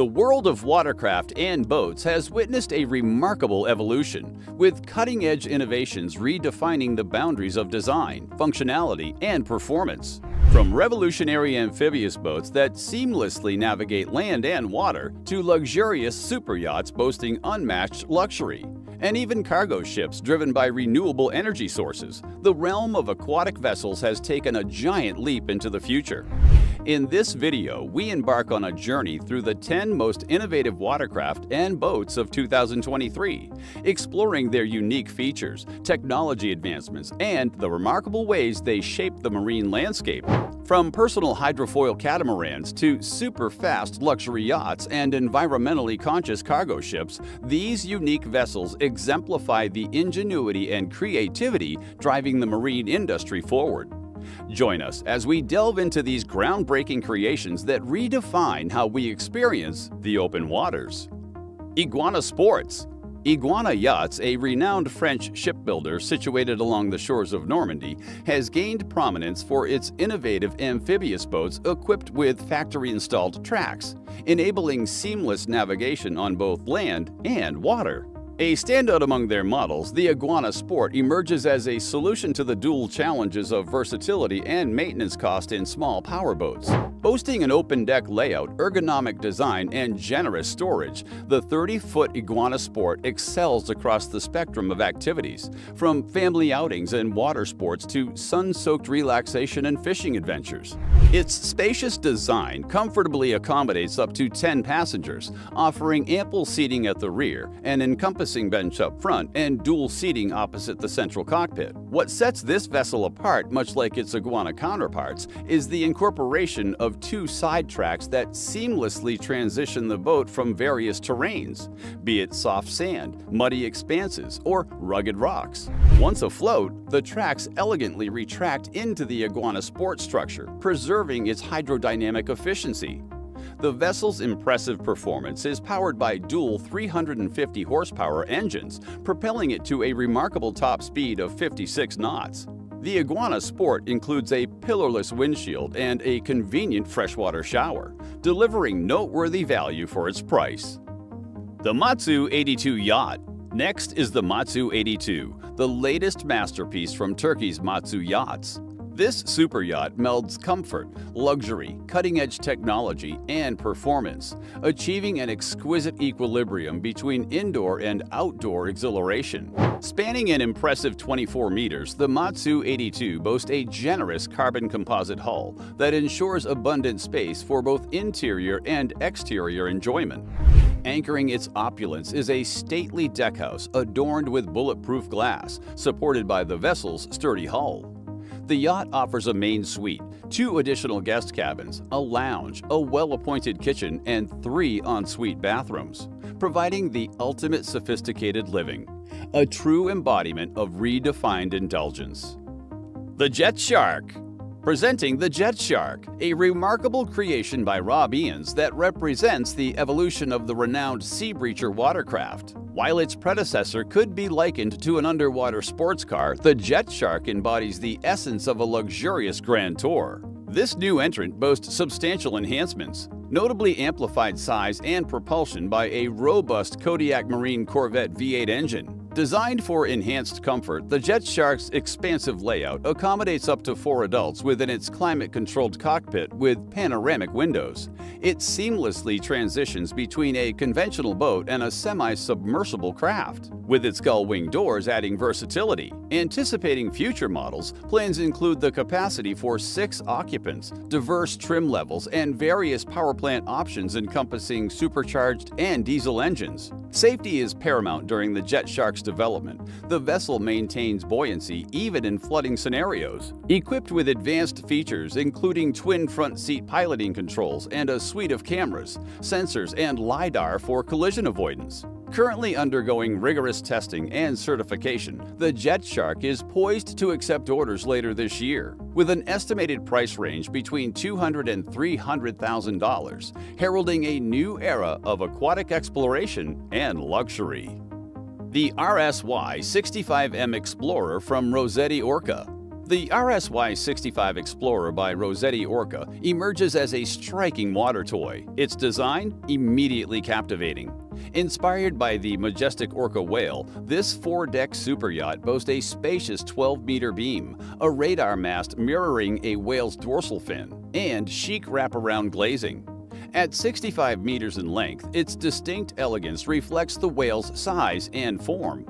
The world of watercraft and boats has witnessed a remarkable evolution, with cutting-edge innovations redefining the boundaries of design, functionality, and performance. From revolutionary amphibious boats that seamlessly navigate land and water to luxurious super yachts boasting unmatched luxury, and even cargo ships driven by renewable energy sources, the realm of aquatic vessels has taken a giant leap into the future. In this video, we embark on a journey through the 10 most innovative watercraft and boats of 2023, exploring their unique features, technology advancements, and the remarkable ways they shape the marine landscape. From personal hydrofoil catamarans to super-fast luxury yachts and environmentally conscious cargo ships, these unique vessels exemplify the ingenuity and creativity driving the marine industry forward. Join us as we delve into these groundbreaking creations that redefine how we experience the open waters. Iguana Sports Iguana Yachts, a renowned French shipbuilder situated along the shores of Normandy, has gained prominence for its innovative amphibious boats equipped with factory-installed tracks, enabling seamless navigation on both land and water. A standout among their models, the Iguana Sport emerges as a solution to the dual challenges of versatility and maintenance cost in small powerboats. Boasting an open deck layout, ergonomic design, and generous storage, the 30-foot Iguana Sport excels across the spectrum of activities, from family outings and water sports to sun-soaked relaxation and fishing adventures. Its spacious design comfortably accommodates up to 10 passengers, offering ample seating at the rear an encompassing bench up front and dual seating opposite the central cockpit. What sets this vessel apart, much like its Iguana counterparts, is the incorporation of two side tracks that seamlessly transition the boat from various terrains, be it soft sand, muddy expanses, or rugged rocks. Once afloat, the tracks elegantly retract into the Iguana Sport structure, preserving its hydrodynamic efficiency. The vessel's impressive performance is powered by dual 350 horsepower engines, propelling it to a remarkable top speed of 56 knots. The Iguana Sport includes a pillarless windshield and a convenient freshwater shower, delivering noteworthy value for its price. The Mazu 82 Yacht Next is the Mazu 82, the latest masterpiece from Turkey's Mazu Yachts. This super yacht melds comfort, luxury, cutting-edge technology, and performance, achieving an exquisite equilibrium between indoor and outdoor exhilaration. Spanning an impressive 24 meters, the Mazu 82 boasts a generous carbon composite hull that ensures abundant space for both interior and exterior enjoyment. Anchoring its opulence is a stately deckhouse adorned with bulletproof glass, supported by the vessel's sturdy hull. The yacht offers a main suite, two additional guest cabins, a lounge, a well-appointed kitchen, and three ensuite bathrooms, providing the ultimate sophisticated living, a true embodiment of redefined indulgence. The Jet Shark Presenting the Jet Shark, a remarkable creation by Rob Innes that represents the evolution of the renowned Seabreacher watercraft. While its predecessor could be likened to an underwater sports car, the Jet Shark embodies the essence of a luxurious grand tour. This new entrant boasts substantial enhancements, notably amplified size and propulsion by a robust Kodiak Marine Corvette V8 engine, Designed for enhanced comfort, the Jet Shark's expansive layout accommodates up to four adults within its climate-controlled cockpit with panoramic windows. It seamlessly transitions between a conventional boat and a semi-submersible craft, with its gull-wing doors adding versatility. Anticipating future models, plans include the capacity for six occupants, diverse trim levels, and various power plant options encompassing supercharged and diesel engines. Safety is paramount during the Jet Shark's development. The vessel maintains buoyancy even in flooding scenarios. Equipped with advanced features including twin front seat piloting controls and a suite of cameras, sensors, and LiDAR for collision avoidance. Currently undergoing rigorous testing and certification, the Jet Shark is poised to accept orders later this year, with an estimated price range between $200,000 and $300,000, heralding a new era of aquatic exploration and luxury. The RSY 65M Explorer from Rosetti Orca The RSY-65 Explorer by Rosetti Orca emerges as a striking water toy, its design immediately captivating. Inspired by the majestic orca whale, this four-deck superyacht boasts a spacious 12-meter beam, a radar mast mirroring a whale's dorsal fin, and chic wraparound glazing. At 65 meters in length, its distinct elegance reflects the whale's size and form.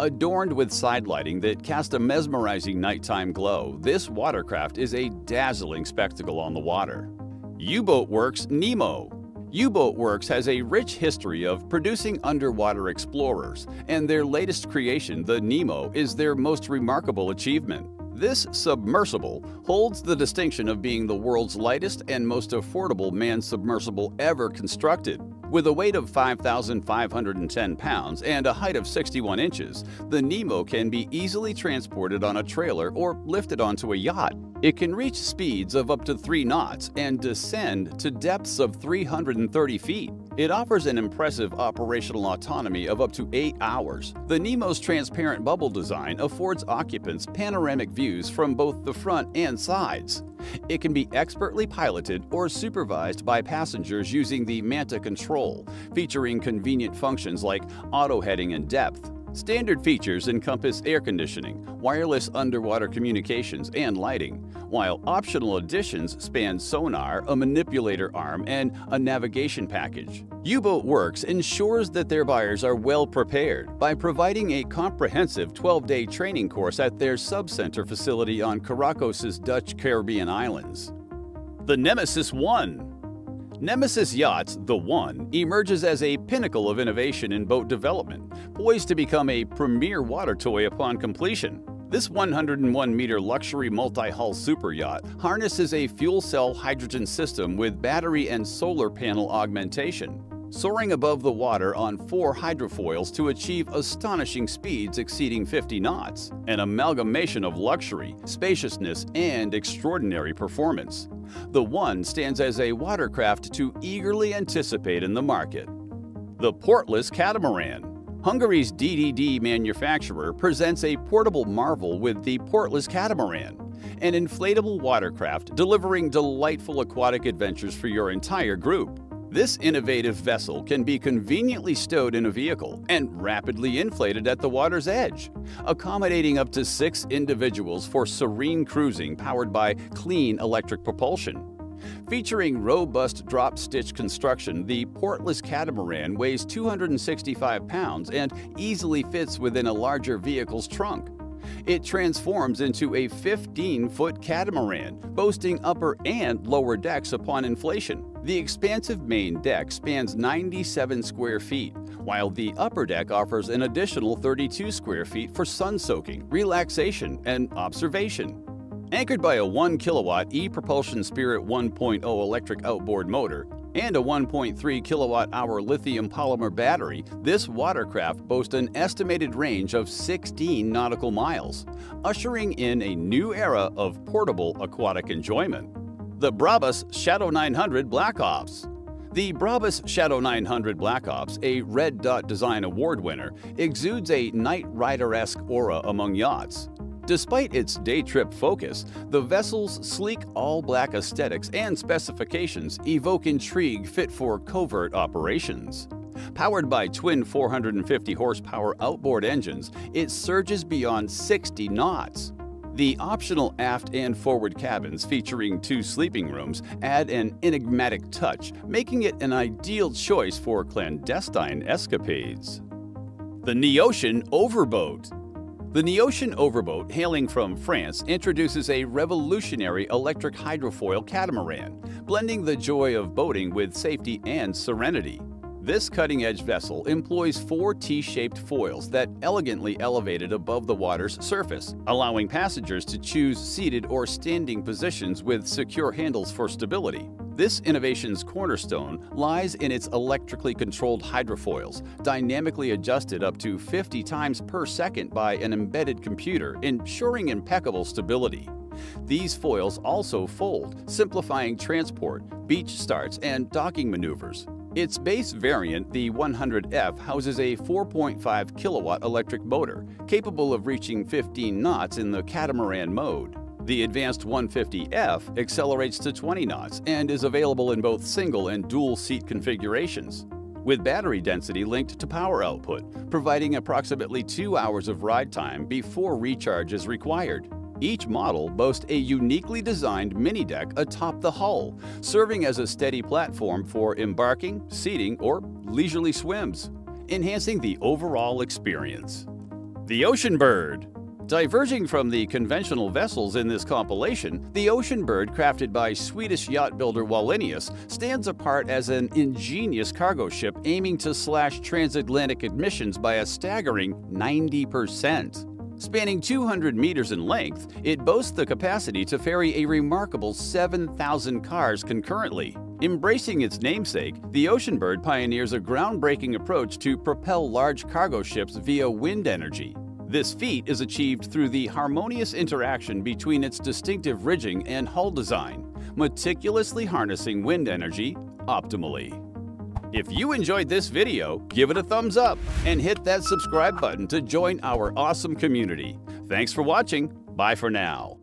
Adorned with side lighting that cast a mesmerizing nighttime glow, this watercraft is a dazzling spectacle on the water. U-Boat Worx Nemo U-Boat Worx has a rich history of producing underwater explorers, and their latest creation, the Nemo, is their most remarkable achievement. This submersible holds the distinction of being the world's lightest and most affordable manned submersible ever constructed. With a weight of 5,510 pounds and a height of 61 inches, the Nemo can be easily transported on a trailer or lifted onto a yacht. It can reach speeds of up to 3 knots and descend to depths of 330 feet. It offers an impressive operational autonomy of up to 8 hours. The Nemo's transparent bubble design affords occupants panoramic views from both the front and sides. It can be expertly piloted or supervised by passengers using the Manta control, featuring convenient functions like auto-heading and depth. Standard features encompass air conditioning, wireless underwater communications, and lighting, while optional additions span sonar, a manipulator arm, and a navigation package. U-Boat Worx ensures that their buyers are well prepared by providing a comprehensive 12-day training course at their subcenter facility on Curaçao's Dutch Caribbean islands. The Nemesis 1 Nemesis Yachts The One emerges as a pinnacle of innovation in boat development, poised to become a premier water toy upon completion. This 101-meter luxury multi-hull super yacht harnesses a fuel cell hydrogen system with battery and solar panel augmentation, soaring above the water on four hydrofoils to achieve astonishing speeds exceeding 50 knots, an amalgamation of luxury, spaciousness, and extraordinary performance. The One stands as a watercraft to eagerly anticipate in the market. The Portless Catamaran Hungary's DDD manufacturer presents a portable marvel with the Portless Catamaran, an inflatable watercraft delivering delightful aquatic adventures for your entire group. This innovative vessel can be conveniently stowed in a vehicle and rapidly inflated at the water's edge, accommodating up to six individuals for serene cruising powered by clean electric propulsion. Featuring robust drop-stitch construction, the portless catamaran weighs 265 pounds and easily fits within a larger vehicle's trunk. It transforms into a 15-foot catamaran, boasting upper and lower decks upon inflation. The expansive main deck spans 97 square feet, while the upper deck offers an additional 32 square feet for sun soaking, relaxation, and observation. Anchored by a 1 kilowatt e-propulsion Spirit 1.0 electric outboard motor and a 1.3 kilowatt hour lithium polymer battery, this watercraft boasts an estimated range of 16 nautical miles, ushering in a new era of portable aquatic enjoyment the Brabus Shadow 900 Black Ops. The Brabus Shadow 900 Black Ops, a Red Dot Design Award winner, exudes a Knight Rider-esque aura among yachts. Despite its day trip focus, the vessel's sleek all-black aesthetics and specifications evoke intrigue fit for covert operations. Powered by twin 450 horsepower outboard engines, it surges beyond 60 knots. The optional aft and forward cabins featuring two sleeping rooms add an enigmatic touch, making it an ideal choice for clandestine escapades. The Neocean Overboat the Neocean Overboat, hailing from France, introduces a revolutionary electric hydrofoil catamaran, blending the joy of boating with safety and serenity. This cutting-edge vessel employs four T-shaped foils that elegantly elevated above the water's surface, allowing passengers to choose seated or standing positions with secure handles for stability. This innovation's cornerstone lies in its electrically controlled hydrofoils, dynamically adjusted up to 50 times per second by an embedded computer, ensuring impeccable stability. These foils also fold, simplifying transport, beach starts, and docking maneuvers. Its base variant, the 100F, houses a 4.5 kilowatt electric motor, capable of reaching 15 knots in the catamaran mode. The Advanced 150F accelerates to 20 knots and is available in both single and dual seat configurations, with battery density linked to power output, providing approximately two hours of ride time before recharge is required. Each model boasts a uniquely designed mini deck atop the hull, serving as a steady platform for embarking, seating, or leisurely swims, enhancing the overall experience. The Oceanbird Diverging from the conventional vessels in this compilation, the Oceanbird crafted by Swedish yacht builder Wallenius stands apart as an ingenious cargo ship aiming to slash transatlantic emissions by a staggering 90%. Spanning 200 meters in length, it boasts the capacity to ferry a remarkable 7,000 cars concurrently. Embracing its namesake, the Oceanbird pioneers a groundbreaking approach to propel large cargo ships via wind energy. This feat is achieved through the harmonious interaction between its distinctive ridging and hull design, meticulously harnessing wind energy optimally. If you enjoyed this video, give it a thumbs up and hit that subscribe button to join our awesome community. Thanks for watching. Bye for now.